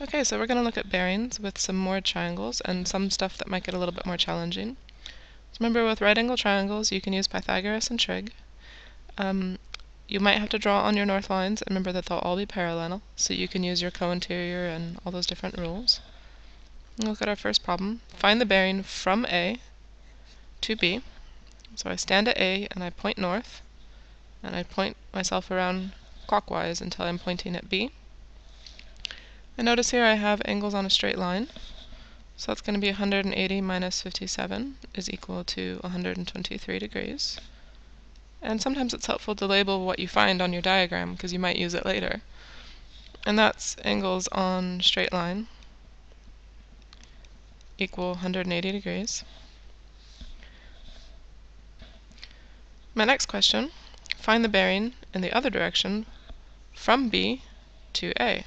Okay, so we're going to look at bearings with some more triangles and some stuff that might get a little bit more challenging. So remember with right angle triangles you can use Pythagoras and trig. Um, you might have to draw on your north lines and remember that they'll all be parallel so you can use your co-interior and all those different rules. look at our first problem. Find the bearing from A to B. So I stand at A and I point north and I point myself around clockwise until I'm pointing at B. And notice here I have angles on a straight line. So that's going to be 180 minus 57 is equal to 123 degrees. And sometimes it's helpful to label what you find on your diagram because you might use it later. And that's angles on straight line equal 180 degrees. My next question, find the bearing in the other direction from B to A.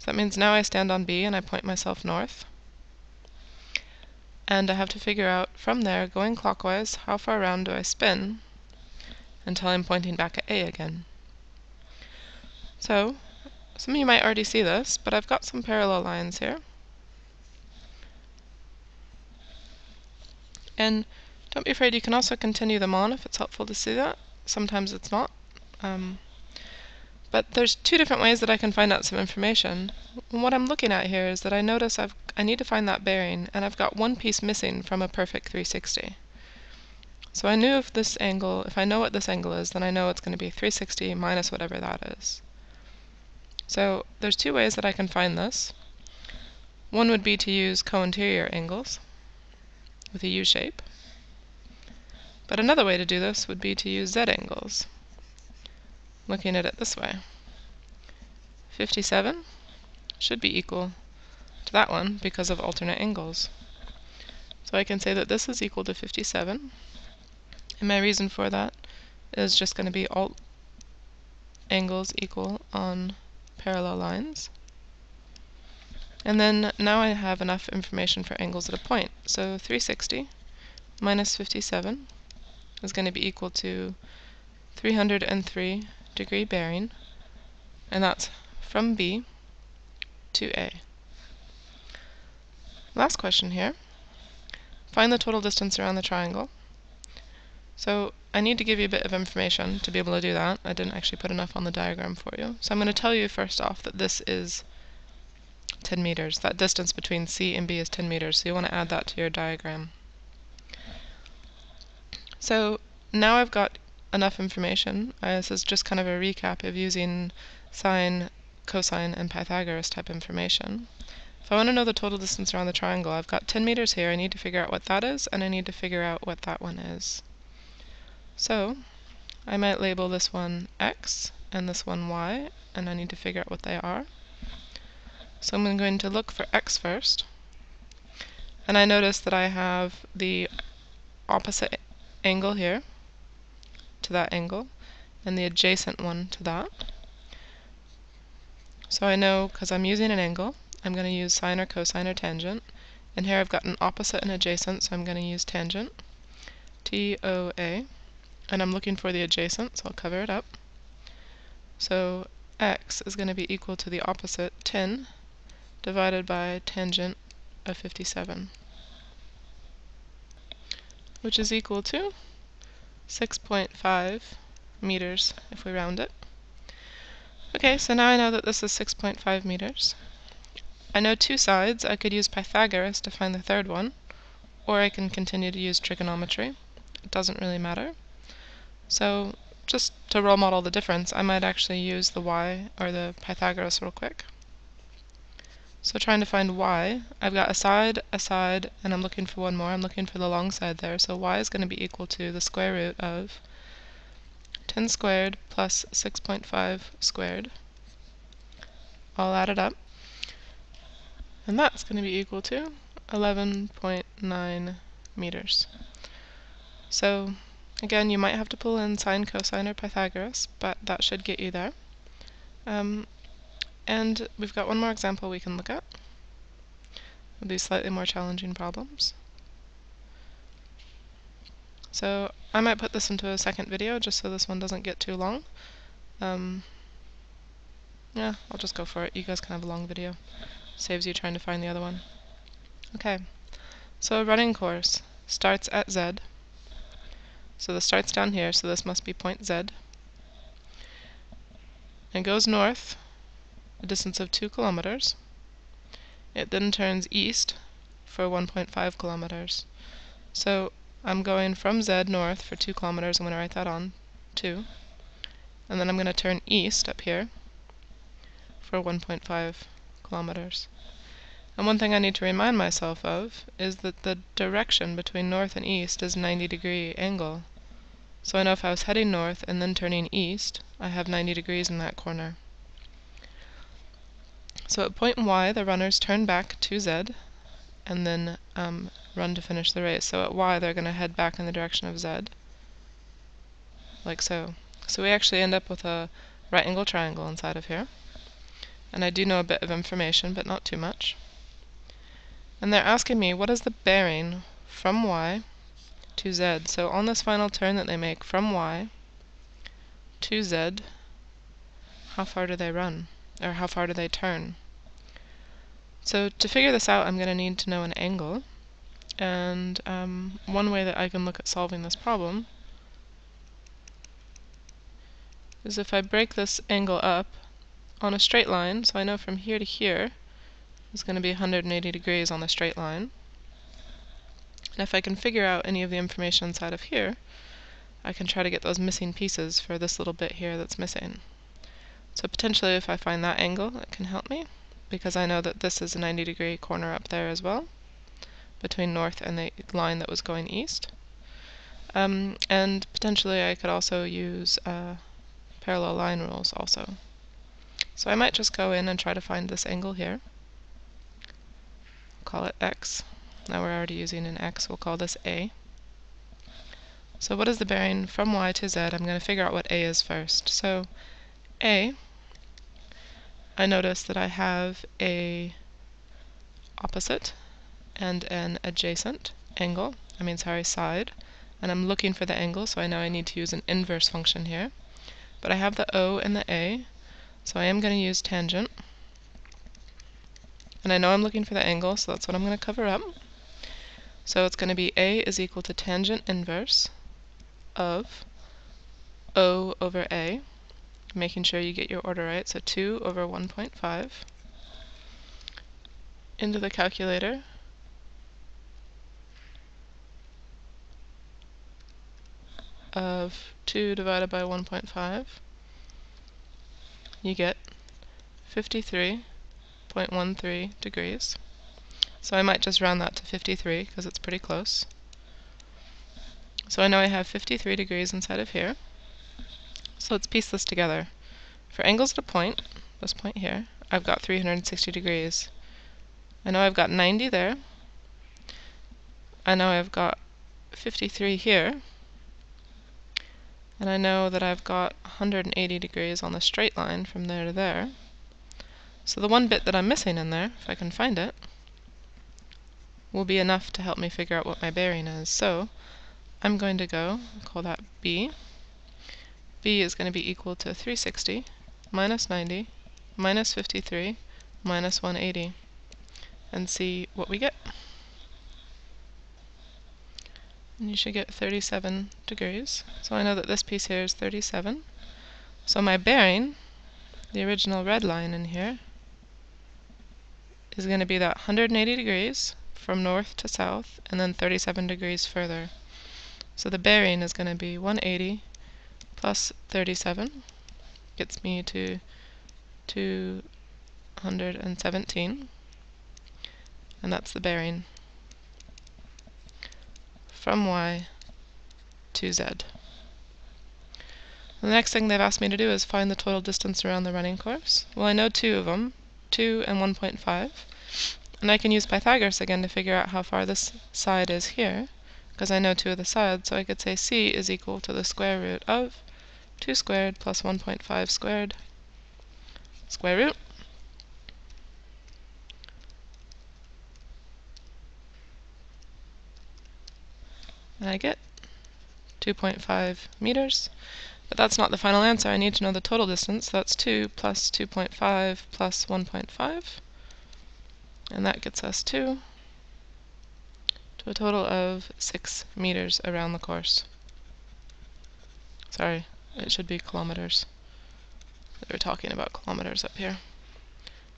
So that means now I stand on B and I point myself north. And I have to figure out from there, going clockwise, how far around do I spin until I'm pointing back at A again. So, some of you might already see this, but I've got some parallel lines here. And don't be afraid, you can also continue them on if it's helpful to see that. Sometimes it's not. Um, but there's two different ways that I can find out some information. What I'm looking at here is that I notice I've, I need to find that bearing, and I've got one piece missing from a perfect 360. So I knew if this angle, if I know what this angle is, then I know it's going to be 360 minus whatever that is. So there's two ways that I can find this. One would be to use co-interior angles with a U shape. But another way to do this would be to use Z angles looking at it this way. 57 should be equal to that one because of alternate angles. So I can say that this is equal to 57. And my reason for that is just going to be alt angles equal on parallel lines. And then now I have enough information for angles at a point. So 360 minus 57 is going to be equal to 303 degree bearing, and that's from B to A. Last question here. Find the total distance around the triangle. So I need to give you a bit of information to be able to do that. I didn't actually put enough on the diagram for you. So I'm going to tell you first off that this is 10 meters. That distance between C and B is 10 meters, so you want to add that to your diagram. So now I've got enough information. Uh, this is just kind of a recap of using sine, cosine, and Pythagoras type information. If I want to know the total distance around the triangle, I've got 10 meters here. I need to figure out what that is, and I need to figure out what that one is. So I might label this one x and this one y, and I need to figure out what they are. So I'm going to look for x first. And I notice that I have the opposite angle here to that angle and the adjacent one to that. So I know because I'm using an angle, I'm going to use sine or cosine or tangent. And here I've got an opposite and adjacent, so I'm going to use tangent, TOA. And I'm looking for the adjacent, so I'll cover it up. So x is going to be equal to the opposite 10 divided by tangent of 57, which is equal to 6.5 meters if we round it. Okay, so now I know that this is 6.5 meters. I know two sides. I could use Pythagoras to find the third one, or I can continue to use trigonometry. It doesn't really matter. So just to role model the difference, I might actually use the y, or the Pythagoras real quick. So trying to find y, I've got a side, a side, and I'm looking for one more. I'm looking for the long side there. So y is going to be equal to the square root of 10 squared plus 6.5 squared, all added up. And that's going to be equal to 11.9 meters. So again, you might have to pull in sine, cosine, or Pythagoras, but that should get you there. Um, and we've got one more example we can look at with these slightly more challenging problems. So I might put this into a second video just so this one doesn't get too long. Um, Yeah, I'll just go for it. You guys can have a long video. Saves you trying to find the other one. Okay, so a running course starts at Z. So the start's down here, so this must be point Z. And goes north, a distance of 2 kilometers. It then turns east for 1.5 kilometers. So I'm going from Z north for 2 kilometers. I'm going to write that on, 2. And then I'm going to turn east up here for 1.5 kilometers. And one thing I need to remind myself of is that the direction between north and east is 90 degree angle. So I know if I was heading north and then turning east, I have 90 degrees in that corner. So at point Y, the runners turn back to Z and then um, run to finish the race. So at Y, they're going to head back in the direction of Z, like so. So we actually end up with a right angle triangle inside of here. And I do know a bit of information, but not too much. And they're asking me, what is the bearing from Y to Z? So on this final turn that they make from Y to Z, how far do they run? Or how far do they turn? So to figure this out, I'm going to need to know an angle. And um, one way that I can look at solving this problem is if I break this angle up on a straight line, so I know from here to here is going to be 180 degrees on the straight line. And if I can figure out any of the information inside of here, I can try to get those missing pieces for this little bit here that's missing. So potentially if I find that angle, it can help me, because I know that this is a 90 degree corner up there as well, between north and the line that was going east. Um, and potentially I could also use uh, parallel line rules also. So I might just go in and try to find this angle here call it x. Now we're already using an x, we'll call this a. So what is the bearing from y to z? I'm going to figure out what a is first. So a, I notice that I have a opposite and an adjacent angle, I mean sorry, side, and I'm looking for the angle, so I know I need to use an inverse function here. But I have the O and the A, so I am going to use tangent. And I know I'm looking for the angle, so that's what I'm going to cover up. So it's going to be A is equal to tangent inverse of O over A, making sure you get your order right, so 2 over 1.5 into the calculator. of 2 divided by 1.5, you get 53.13 degrees. So I might just round that to 53 because it's pretty close. So I know I have 53 degrees inside of here. So let's piece this together. For angles at a point, this point here, I've got 360 degrees. I know I've got 90 there. I know I've got 53 here. And I know that I've got 180 degrees on the straight line from there to there. So the one bit that I'm missing in there, if I can find it, will be enough to help me figure out what my bearing is. So I'm going to go, call that b. b is going to be equal to 360 minus 90 minus 53 minus 180 and see what we get. And you should get 37 degrees. So I know that this piece here is 37. So my bearing, the original red line in here, is going to be that 180 degrees from north to south and then 37 degrees further. So the bearing is going to be 180 plus 37 gets me to 217 and that's the bearing from Y to Z. The next thing they've asked me to do is find the total distance around the running course. Well, I know two of them, 2 and 1.5. And I can use Pythagoras again to figure out how far this side is here, because I know two of the sides, so I could say c is equal to the square root of 2 squared plus 1.5 squared square root. And I get 2.5 meters. But that's not the final answer. I need to know the total distance. That's 2 plus 2.5 plus 1.5. And that gets us to, to a total of 6 meters around the course. Sorry, it should be kilometers. They were talking about kilometers up here.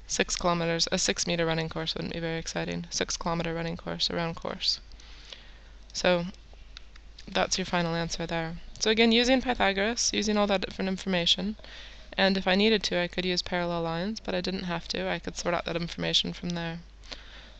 Six kilometers, a six meter running course wouldn't be very exciting. Six kilometer running course, around course. So that's your final answer there. So again, using Pythagoras, using all that different information, and if I needed to, I could use parallel lines, but I didn't have to. I could sort out that information from there.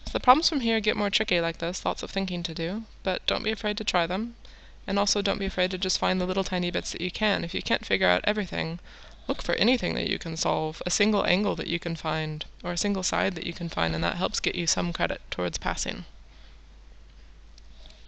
So the problems from here get more tricky like this, lots of thinking to do, but don't be afraid to try them. And also don't be afraid to just find the little tiny bits that you can. If you can't figure out everything, look for anything that you can solve, a single angle that you can find, or a single side that you can find, and that helps get you some credit towards passing.